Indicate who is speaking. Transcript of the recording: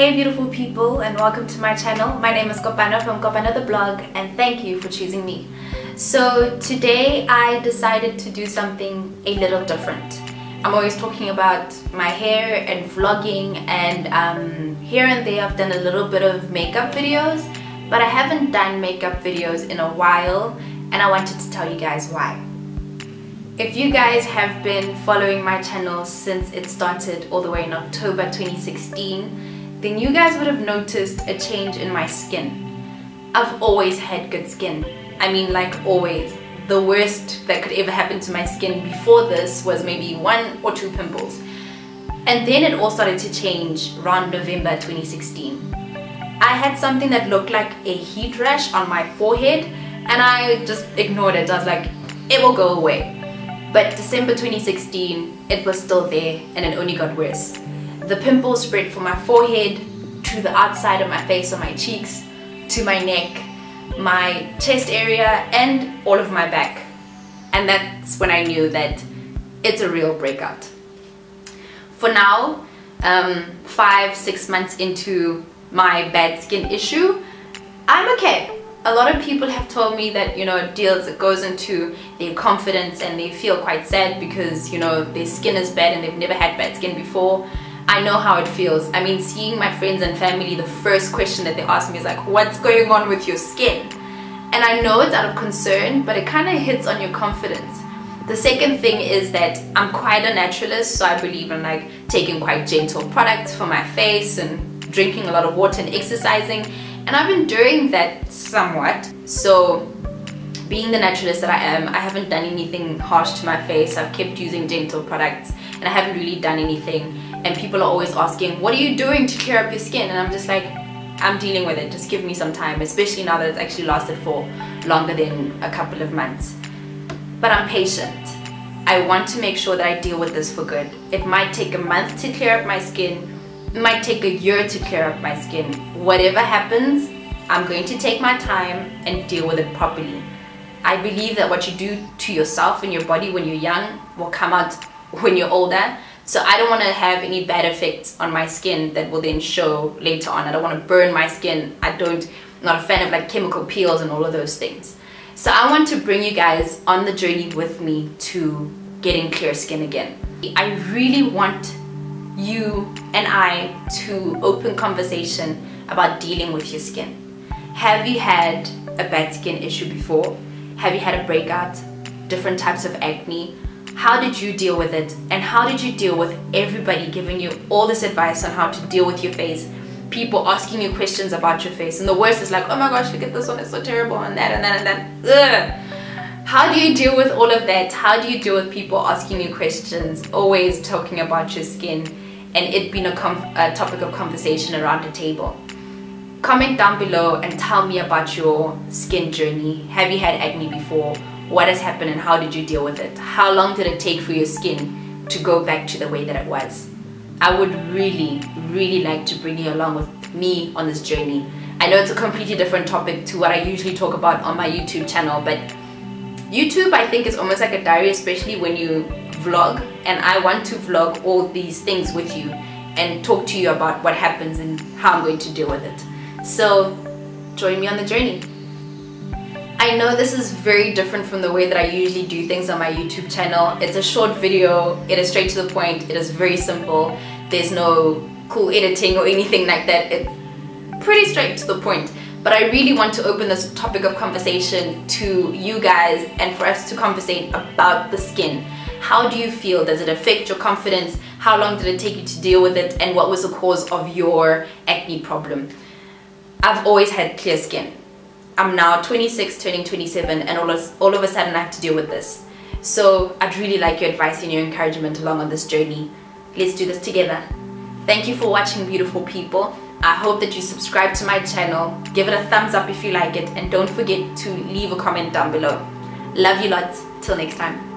Speaker 1: Hey beautiful people and welcome to my channel. My name is Kopano from Kopano the blog and thank you for choosing me. So today I decided to do something a little different. I'm always talking about my hair and vlogging and um, here and there I've done a little bit of makeup videos but I haven't done makeup videos in a while and I wanted to tell you guys why. If you guys have been following my channel since it started all the way in October 2016, then you guys would have noticed a change in my skin. I've always had good skin. I mean like always. The worst that could ever happen to my skin before this was maybe one or two pimples. And then it all started to change around November 2016. I had something that looked like a heat rash on my forehead and I just ignored it. I was like, it will go away. But December 2016, it was still there and it only got worse. The pimples spread from my forehead to the outside of my face on my cheeks, to my neck, my chest area and all of my back. And that's when I knew that it's a real breakout. For now, um, five, six months into my bad skin issue, I'm okay a lot of people have told me that you know it deals it goes into their confidence and they feel quite sad because you know their skin is bad and they've never had bad skin before I know how it feels. I mean seeing my friends and family the first question that they ask me is like what's going on with your skin? And I know it's out of concern but it kind of hits on your confidence. The second thing is that I'm quite a naturalist so I believe in like taking quite gentle products for my face and drinking a lot of water and exercising. And I've been doing that somewhat. So being the naturalist that I am I haven't done anything harsh to my face. I've kept using gentle products and I haven't really done anything. And people are always asking what are you doing to clear up your skin? And I'm just like I'm dealing with it. Just give me some time especially now that it's actually lasted for longer than a couple of months. But I'm patient. I want to make sure that I deal with this for good. It might take a month to clear up my skin. It might take a year to clear up my skin. Whatever happens, I'm going to take my time and deal with it properly. I believe that what you do to yourself and your body when you're young will come out when you're older. So I don't want to have any bad effects on my skin that will then show later on. I don't want to burn my skin. I don't, I'm not a fan of like chemical peels and all of those things. So I want to bring you guys on the journey with me to getting clear skin again. I really want you and I to open conversation about dealing with your skin. Have you had a bad skin issue before? Have you had a breakout? Different types of acne? How did you deal with it? And how did you deal with everybody giving you all this advice on how to deal with your face? People asking you questions about your face. And the worst is like, oh my gosh, look at this one, it's so terrible, and that and that and that. Ugh. How do you deal with all of that? How do you deal with people asking you questions, always talking about your skin? and it being a, a topic of conversation around the table. Comment down below and tell me about your skin journey. Have you had acne before? What has happened and how did you deal with it? How long did it take for your skin to go back to the way that it was? I would really, really like to bring you along with me on this journey. I know it's a completely different topic to what I usually talk about on my YouTube channel, but YouTube I think is almost like a diary, especially when you vlog and I want to vlog all these things with you and talk to you about what happens and how I'm going to deal with it. So join me on the journey. I know this is very different from the way that I usually do things on my YouTube channel. It's a short video, it is straight to the point, it is very simple. There's no cool editing or anything like that. It's pretty straight to the point. But I really want to open this topic of conversation to you guys and for us to conversate about the skin how do you feel? Does it affect your confidence? How long did it take you to deal with it? And what was the cause of your acne problem? I've always had clear skin. I'm now 26, turning 27, and all of, all of a sudden I have to deal with this. So I'd really like your advice and your encouragement along on this journey. Let's do this together. Thank you for watching, beautiful people. I hope that you subscribe to my channel, give it a thumbs up if you like it, and don't forget to leave a comment down below. Love you lots. Till next time.